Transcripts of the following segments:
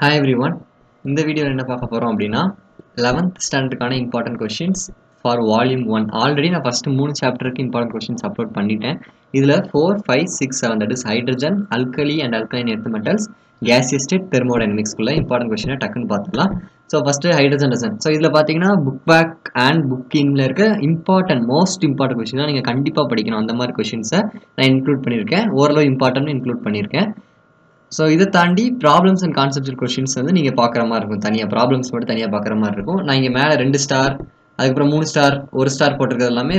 Hi every one இந்த வீடியோவில் என்ன பார்க்க போகிறோம் அப்படின்னா eleventh ஸ்டாண்டர்டுக்கான important questions for volume one already நான் ஃபஸ்ட்டு மூணு சாப்டருக்கு இம்பார்ட்டன்ட் கொஷின்ஸ் அப்லோட் பண்ணிட்டேன். இதில் four five six seven that is hydrogen alkali and alkaline earth metals gaseous state தெர்மோடைனமிக்ஸ்குள்ளே important கொஷினை டக்குன்னு பார்த்துக்கலாம். ஸோ ஃபஸ்ட்டு ஹைட்ரஜன் டசன் ஸோ இதில் பார்த்தீங்கன்னா புக் பேக் அண்ட் புக்கிங்கில் இருக்க இம்பார்ட்டன்ட் மோஸ்ட் இம்பார்ட்டன்ட் கொஷின் நீங்கள் கண்டிப்பாக படிக்கணும். அந்த மாதிரி கொஷின்ஸை நான் இன்க்ளூட் பண்ணியிருக்கேன். ஓரளவு இம்பார்ட்டன்ட் இன்க்ளூட் பண்ணியிருக்கேன். ஸோ இதை தாண்டி ப்ராப்ளம்ஸ் அண்ட் கான்செப்ட் கொஷின்ஸ் வந்து நீங்கள் பார்க்குற மாதிரி இருக்கும். தனியாக ப்ராப்ளம்ஸ் மட்டும் தனியாக பார்க்குற மாதிரி இருக்கும். நான் இங்கே மேலே ரெண்டு ஸ்டார் அதுக்கப்புறம் மூணு ஸ்டார் ஒரு ஸ்டார் போட்டிருக்கிறது எல்லாமே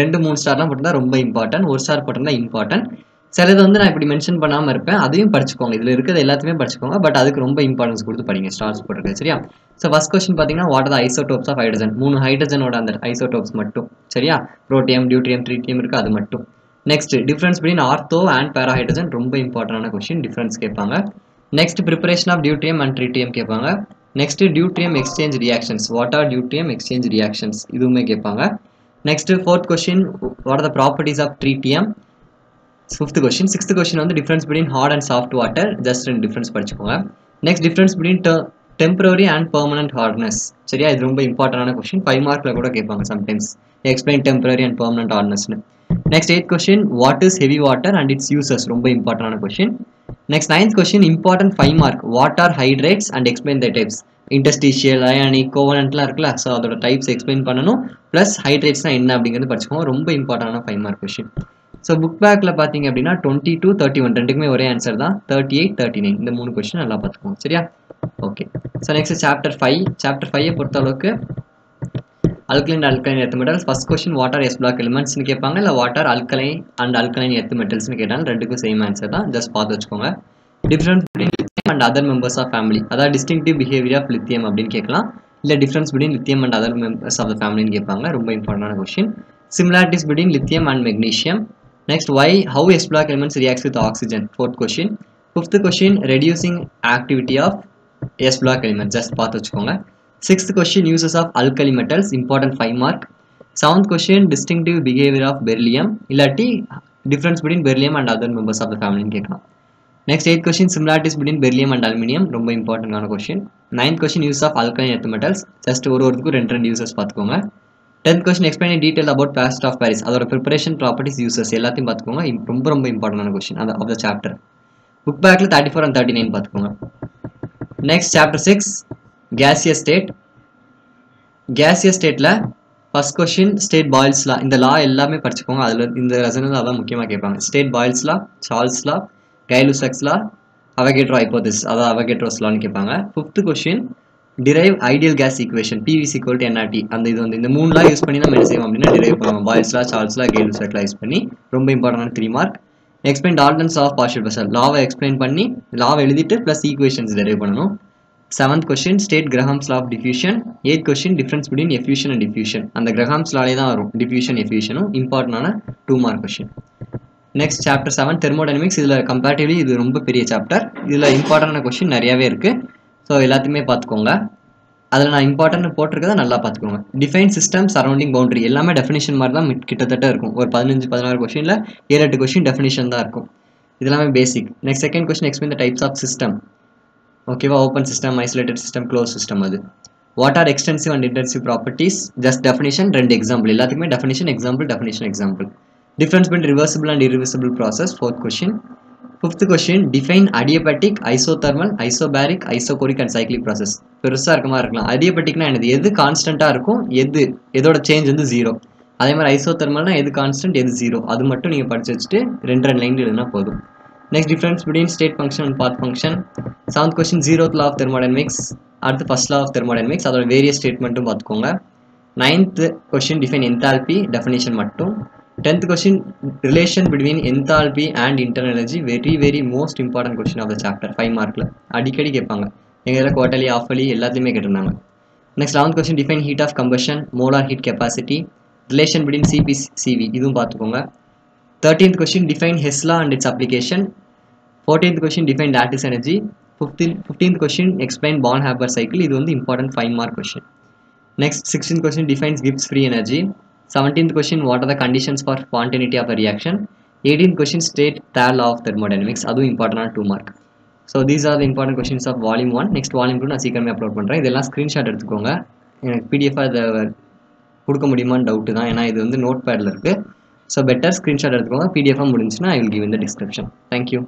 ரெண்டு மூணு ஸ்டார்லாம் போட்டிருந்தா ரொம்ப இம்பார்ட்டன்ட் ஒரு ஸ்டார் போட்டிருந்தா இம்பார்ட்டன்ட் சிலது வந்து நான் இப்படி மென்ஷன் பண்ணாமல் இருப்பேன். அதையும் படிச்சுக்கோங்க. இதில் இருக்கிறது எல்லாத்தையுமே படிச்சுக்கோங்க. பட் அதுக்கு ரொம்ப இம்பார்ட்டன்ஸ் கொடுத்து படிங்க. ஸ்டார்ஸ் போட்டிருக்கு சரியா? ஸோ ஃபஸ்ட் கொஸ்டின் பார்த்தீங்கன்னா what are isotopes of hydrogen மூணு ஹைட்ரஜனோட அந்த ஐசோடோப்ஸ் மட்டும் சரியா? ப்ரோட்டியம் டியூட்ரியம் ட்ரீட்டியம் இருக்குது அது மட்டும். Next difference between ortho and parahydrogen ரொம்ப இம்பார்ட்டன்டான கொஸ்டின் டிஃப்ரென்ஸ் கேட்பாங்க. Next preparation of deuterium and tritium கேட்பாங்க. Next deuterium exchange reactions what are deuterium exchange reactions இதுவுமே கேட்பாங்க. Next fourth question what are the properties of tritium fifth question sixth question வந்து difference between hard and soft water just ரெண்டு difference படிச்சுக்கோங்க. Next difference between temporary and permanent hardness சரியா? இது ரொம்ப இம்பார்ட்டன்டான question five மார்க்கில் கூட கேட்பாங்க sometimes explain temporary and permanent ஹார்ட்னஸ்னு next eight question what is heavy water and its uses ரொம்ப இம்பார்ட்டன்டான question next ninth question important five mark what are hydrates and explain the types interstitial ionic கோவனன்ட்லாம் இருக்குல்ல so அதோட types explain பண்ணணும். Plus ஹைட்ரேட்ஸ்னா என்ன அப்படிங்கிறது படிச்சுக்கோங்க. ரொம்ப இம்பார்ட்டன்டான five mark question so book பேக்கில் பார்த்தீங்க அப்படின்னா டுவெண்ட்டி டூ தேர்ட்டி ஒன் ரெண்டுக்குமே ஒரே ஆன்சர் தான். தேர்ட்டி எயிட் தேர்ட்டி நைன் இந்த மூணு கொஸ்டின் நல்லா பார்த்துக்கோங்க. சரியா? Okay so next chapter five chapter ஃபைவை பொறுத்த அளவுக்கு alkaline alkaline earth metals first question what are S block எலிமெண்ட்ஸ்னு கேட்பாங்க. இல்லை what are alkaline and alkaline earth மெட்டல்ஸ்னு கேட்டாலும் ரெண்டுக்கும் சேம் ஆன்சர் தான். ஜஸ்ட் பார்த்து வச்சுக்கோங்க. Difference between lithium and other members of family அதாவது டிஸ்டிங்டிவ் பிஹேவியர் ஆஃப் லித்தியம் அப்படின்னு கேட்கலாம். இல்லை difference between lithium and other members of the ஃபேமிலின்னு கேட்பாங்க. ரொம்ப இம்பார்ட்டன்டான question similarities between lithium and magnesium next why how S block elements reacts with oxygen fourth question fifth question reducing activity of S block element just பார்த்து வச்சுக்கோங்க. Sixth question uses of alkali metals important five mark seventh question distinctive behaviour of beryllium இல்லாட்டி difference between beryllium and other members of the ஃபேமிலின்னு கேட்கலாம். Next eight question similarities between beryllium and aluminium ரொம்ப இம்பார்ட்டன்டான question ninth question use of alkaline earth metals just ஒரு ஒருத்துக்கும் ரெண்டு ரெண்டு uses பார்த்துக்கோங்க. Tenth question explain detail about paste of Paris அதோட preparation properties uses எல்லாத்தையும் பார்த்துக்கோங்க. ரொம்ப ரொம்ப இம்பார்ட்டன்டான கொஸ்டின் அந்த ஆஃப் த சாப்டர் புக் பேக்கில் thirty four and thirty nine பார்த்துக்கோங்க. Next chapter six gaseous state gaseous ஸ்டேட்டில் first question state Boyle's law இந்த லா எல்லாமே படிச்சுக்கோங்க. அதில் இந்த ரெசனல் அதான் முக்கியமாக கேட்பாங்க. State Boyle's law Charles law Gay Lussac's law Avogadro hypothesis அதான் அவகேட்ரோஸ் லான்னு கேட்பாங்க. Fifth question derive ideal gas equation PVC equal nRT அந்த இது வந்து இந்த மூணுலாம் யூஸ் பண்ணி நம்ம என்ன செய்வோம் அப்படின்னா டிரைவ் பண்ணுவோம் பாயில்ஸ் லா சார்ல்ஸ் யூஸ் பண்ணி ரொம்ப இம்பார்ட்டன்டான three mark explain Dalton's of partial pressure லாவை explain பண்ணி லாவை எழுதிட்டு ப்ளஸ் ஈக்குவேஷன்ஸ் டெரைவ் பண்ணணும். Seventh question state Graham's law of diffusion eighth question difference between effusion and diffusion அந்த கிரஹாம்ஸ் லாலே தான் வரும். டிஃப்யூஷன் எஃப்யூஷனும் இம்பார்ட்டண்டான two mark question next chapter seven thermodynamics இதில் கம்பேரிட்டிவ்லி இது ரொம்ப பெரிய சாப்டர் இதில் இம்பார்ட்டண்டான கொஸ்டின் நிறையாவே இருக்குது ஸோ எல்லாத்தையுமே பார்த்துக்கோங்க. அதில் நான் இம்பார்ட்டன்ட் போட்டிருக்கதை நல்லா பார்த்துக்கோங்க. டிஃபைன் சிஸ்டம் சரௌண்டிங் பவுண்டரி எல்லாமே டெஃபினேஷன் மாதிரி தான் கிட்டத்தட்ட இருக்கும். ஒரு பதினஞ்சு பதினாறு கொஸ்டினில் ஏழு எட்டு கொஸ்டின் டெஃபினிஷன் தான் இருக்கும். இதெல்லாமே basic next second question explain the types of system ஓகேவா open system isolated system close system அது. What are extensive and intensive properties just definition ரெண்டு எக்ஸாம்பிள் எல்லாத்துக்குமே definition example definition example difference between reversible and irreversible process fourth question fifth question define adiabatic isothermal isobaric isochoric and cyclic process பெருசாக இருக்க மாதிரி இருக்கலாம். அடியபட்டிக்னா என்னது? எது கான்ஸ்டண்ட்டாக இருக்கும் எது எதோட சேஞ்ச் வந்து ஜீரோ அதே மாதிரி ஐசோதர்மல்னா எது கான்ஸ்டன்ட் எது ஜீரோ அது மட்டும் நீங்கள் படிச்சு வச்சுட்டு ரெண்டு ரெண்டு லைன் எழுதுனா போதும். Next difference between state function and path function seventh question zeroth law of thermodynamics. அடுத்து ஃபர்ஸ்ட் லா ஆஃப் தெர்மோடைனமிக்ஸ் அதோட வேரியஸ் ஸ்டேட்மெண்ட்டும் பார்த்துக்கோங்க. Ninth question define enthalpy definition மட்டும். Tenth question relation between enthalpy and internal energy very very most important question of the chapter five மார்க்கில் அடிக்கடி கேட்பாங்க. எங்கள் இதில் குவார்டர்லி ஆஃபலி எல்லாத்தையுமே கேட்டிருந்தாங்க. Next eleventh question define heat of combustion molar heat capacity relation between CP CV இதுவும் பார்த்துக்கோங்க. Thirteenth question define Hess law and its application fourteenth question define lattice energy fifteen fifteenth question explain Born Haber cycle இது வந்து important five mark question next sixteen question defines Gibbs free energy seventeenth question what are the conditions for spontaneity of reaction eighteen question state third law of thermodynamics அதுவும் இம்பார்ட்டன்டான two mark so these are the important questions of volume one next volume two நான் சீக்கிரமே upload பண்ணுறேன் இதெல்லாம் screenshot எடுத்துக்கோங்க. எனக்கு பிடிஎஃபாக இதை கொடுக்க முடியுமான்னு டவுட்டு தான். ஏன்னா இது வந்து நோட் பேடில் இருக்குது ஸோ பெட்டர் ஸ்க்ரீன்ஷாட் எடுத்துக்கோங்க. பிடிஎஃபாக முடிஞ்சுன்னா ஐ வில் கிவ் இந்த டிஸ்கிரிப்ஷன் தேங்க்யூ